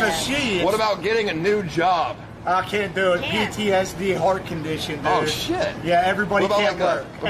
a she. What about getting a new job? I can't do it. Can't. PTSD, heart condition, oh, dude. Oh, shit. Yeah, everybody can't like work. A,